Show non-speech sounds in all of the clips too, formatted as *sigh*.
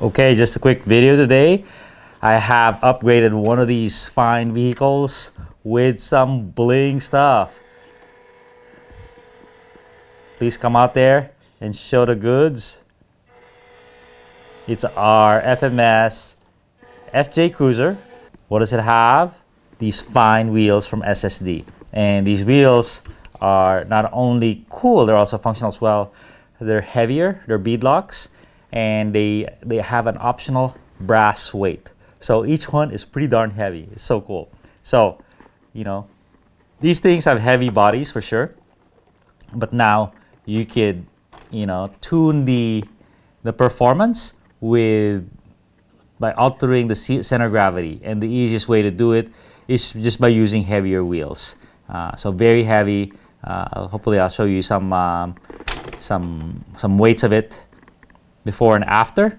Okay, just a quick video today. I have upgraded one of these fine vehicles with some bling stuff. Please come out there and show the goods. It's our FMS FJ Cruiser. What does it have? These fine wheels from SSD. And these wheels are not only cool, they're also functional as well. They're heavier, they're beadlocks, and they they have an optional brass weight. So each one is pretty darn heavy. It's so cool. So, you know, these things have heavy bodies for sure. But now you could, you know, tune the the performance with by altering the center gravity. And the easiest way to do it is just by using heavier wheels. Uh, so very heavy. Uh, hopefully, I'll show you some um, some some weights of it before and after.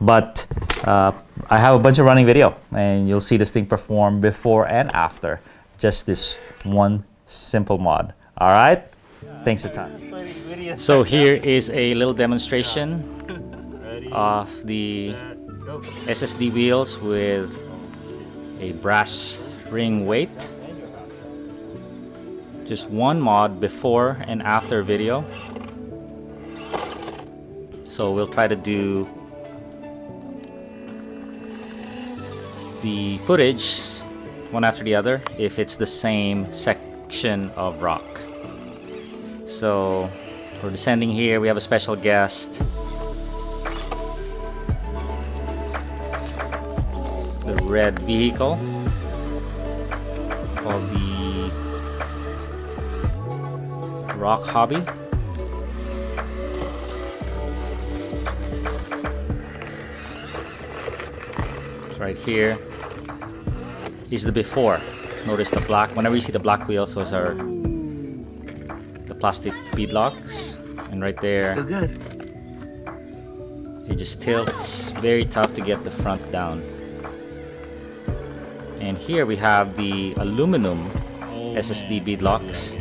But uh, I have a bunch of running video and you'll see this thing perform before and after just this one simple mod. All right, thanks a ton. So here is a little demonstration of the SSD wheels with a brass ring weight. Just one mod before and after video. So we'll try to do the footage one after the other if it's the same section of rock. So we're descending here, we have a special guest. The red vehicle called the Rochobby. Right here is the before. Notice the black, whenever you see the black wheels, those are the plastic beadlocks. And right there, Still good. it just tilts. Very tough to get the front down. And here we have the aluminum oh, SSD beadlocks.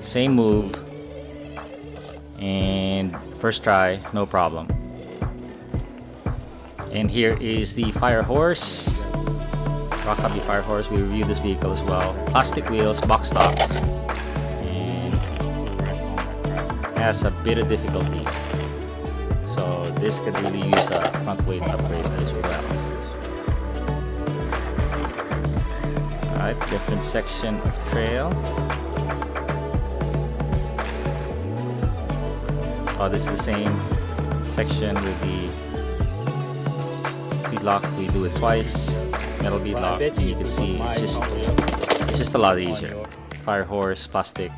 Same move. And first try, no problem. And here is the Fire Horse. Hobby Fire Horse. We reviewed this vehicle as well. Plastic wheels, box. And has a bit of difficulty. So this could really use a front weight upgrade as well. Alright, different section of trail. Oh, this is the same section with the beadlock. We do it twice. Metal beadlock. And you can see it's just it's just a lot easier. Fire horse, plastic,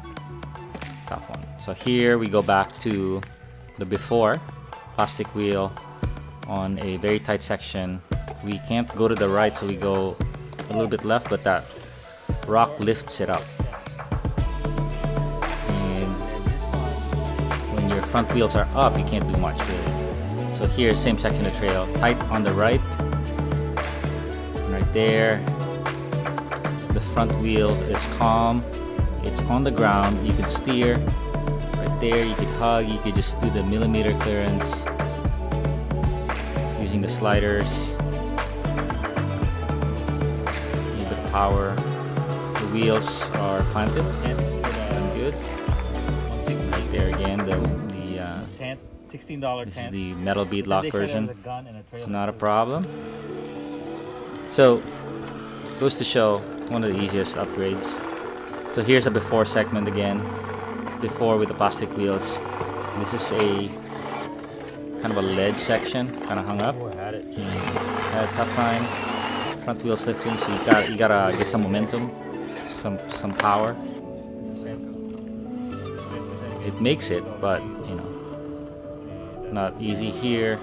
tough one. So here we go back to the before plastic wheel on a very tight section. We can't go to the right, so we go a little bit left, but that rock lifts it up. And when your front wheels are up, you can't do much really. So here, same section of trail, tight on the right, right there. The front wheel is calm. It's on the ground. You can steer right there. You could hug. You could just do the millimeter clearance using the sliders. A little bit of power. The wheels are planted. Uh, $16 this is the metal beadlock They said it version. was a gun and a trailer. Not a problem. So, goes to show one of the easiest upgrades. So here's a before segment again. Before with the plastic wheels. This is a kind of a ledge section, kind of hung up. Oh, I had it. Had a tough time. Front wheels lifting, so you got you gotta get some momentum, some some power. It makes it, but you know, not easy here.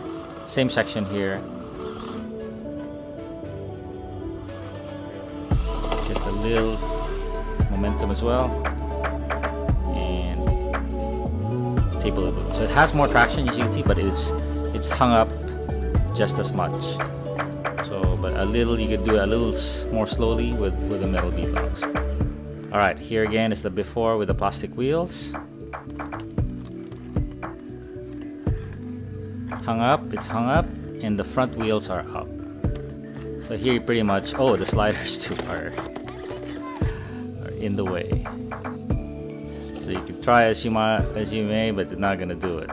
Same section here. Just a little momentum as well. And it's able to so it has more traction as you can see, but it's it's hung up just as much. So, but a little you could do a little more slowly with with the metal beadlocks. All right, here again is the before with the plastic wheels. Hung up, it's hung up, and the front wheels are up. So here pretty much, oh, the sliders *laughs* too are, are in the way. So you can try as you might, as you may, but it's not gonna do it.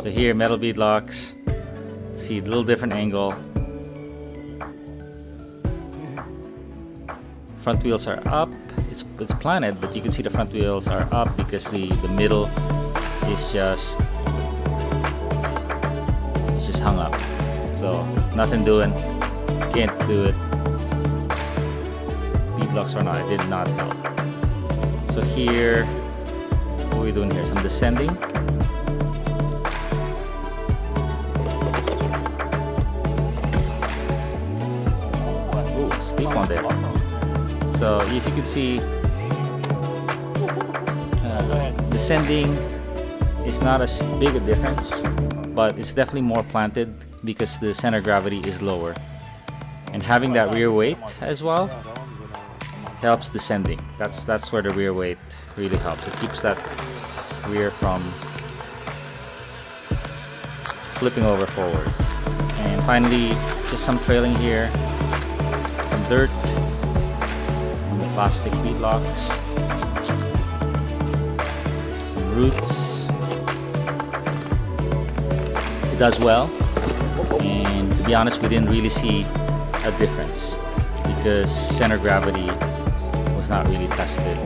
So here, metal bead locks. See a little different angle. Front wheels are up. It's it's planted, but you can see the front wheels are up because the the middle is just just hung up. So nothing doing. Can't do it. Bead locks or not, it did not help. So here, what are we doing here? Some descending. Ooh, sleep on there. So as you can see, *laughs* uh, descending is not as big a difference, but it's definitely more planted because the center of gravity is lower. And having that rear weight as well helps descending. That's that's where the rear weight really helps. It keeps that rear from flipping over forward. And finally, just some trailing here, some dirt on the plastic bead locks, some roots. Does well, and to be honest, we didn't really see a difference because center gravity was not really tested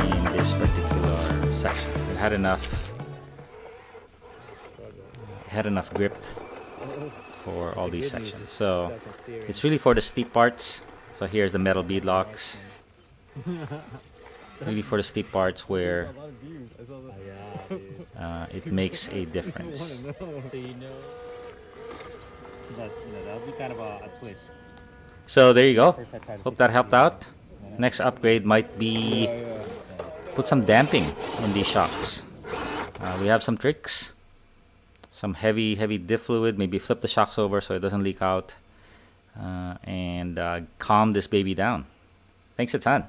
in this particular section. It had enough it had enough grip for all these sections. So it's really for the steep parts. So here's the metal bead locks. *laughs* Really for the steep parts where *laughs* uh, it makes a difference. *laughs* So you know that you know that'll be kind of a, a twist. So there you go. First I tried to Hope that helped out. Next upgrade might be put some damping in these shocks. Uh, we have some tricks. Some heavy, heavy diff fluid. Maybe flip the shocks over so it doesn't leak out. Uh, and uh, calm this baby down. Thanks a ton.